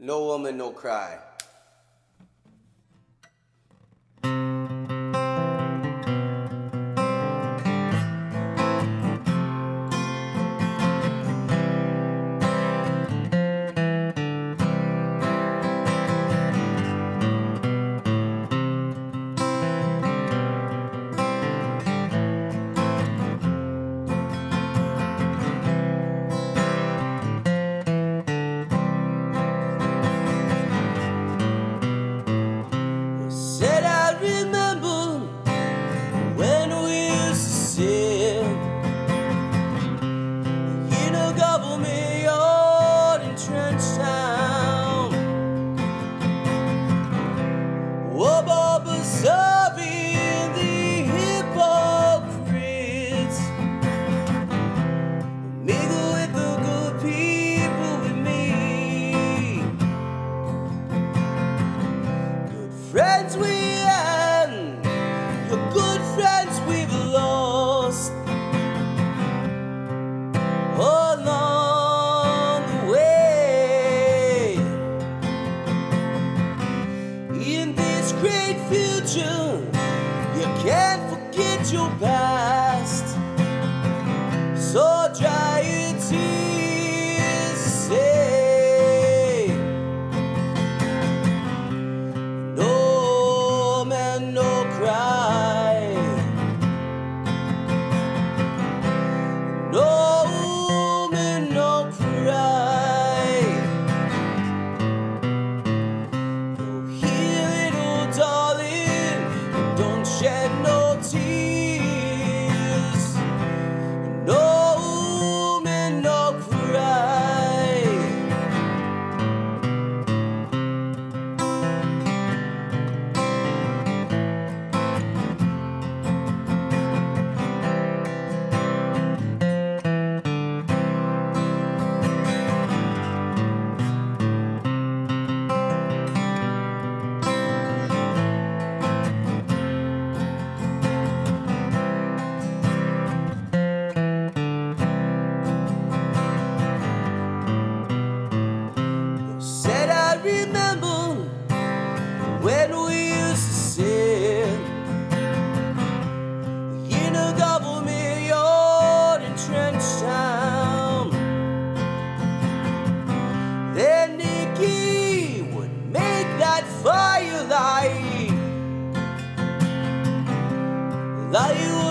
No woman, no cry. you. You can't forget your past. lie